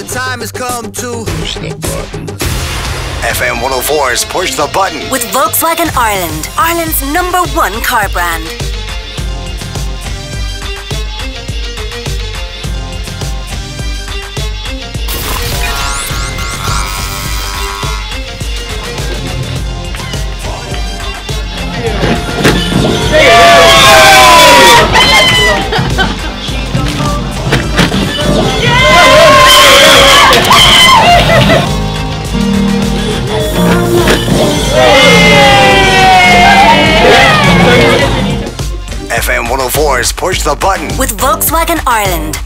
The time has come to Push the button. FM 104's Push the Button. With Volkswagen Ireland, Ireland's number one car brand. FM 104's Push the Button. With Volkswagen Ireland,